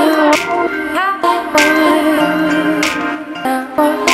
Now, now, now, now